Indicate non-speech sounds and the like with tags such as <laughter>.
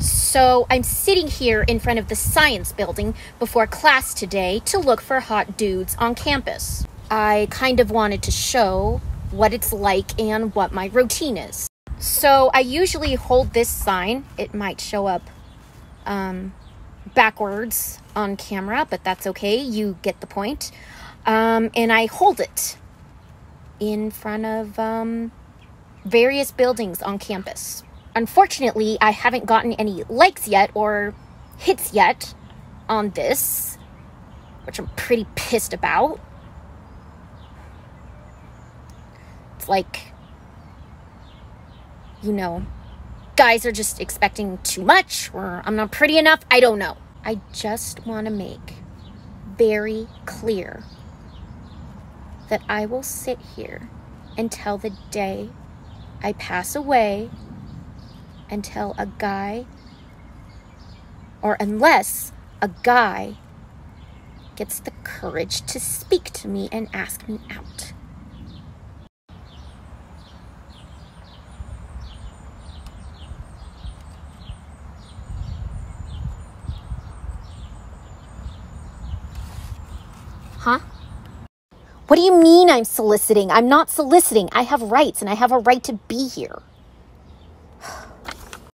So I'm sitting here in front of the science building before class today to look for hot dudes on campus. I kind of wanted to show what it's like and what my routine is. So I usually hold this sign. It might show up um, backwards on camera, but that's okay. You get the point. Um, and I hold it in front of um, various buildings on campus. Unfortunately, I haven't gotten any likes yet or hits yet on this, which I'm pretty pissed about. It's like, you know, guys are just expecting too much or I'm not pretty enough. I don't know. I just want to make very clear that I will sit here until the day I pass away until a guy, or unless a guy gets the courage to speak to me and ask me out. Huh? What do you mean I'm soliciting? I'm not soliciting. I have rights and I have a right to be here. <sighs>